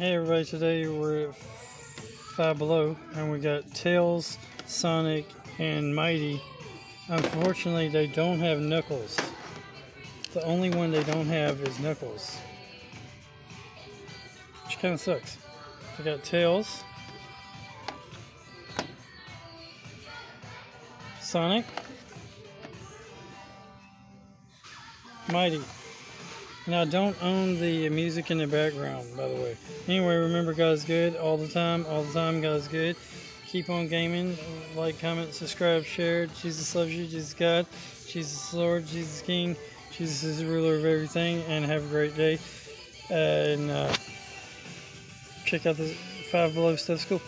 Hey everybody, today we're at Five Below and we got Tails, Sonic, and Mighty. Unfortunately, they don't have Knuckles. The only one they don't have is Knuckles. Which kind of sucks. We got Tails, Sonic, Mighty. I don't own the music in the background, by the way. Anyway, remember, God's good all the time. All the time, God's good. Keep on gaming. Like, comment, subscribe, share. Jesus loves you. Jesus God. Jesus Lord. Jesus King. Jesus is the ruler of everything. And have a great day. and uh, check out the Five Below Stuff School.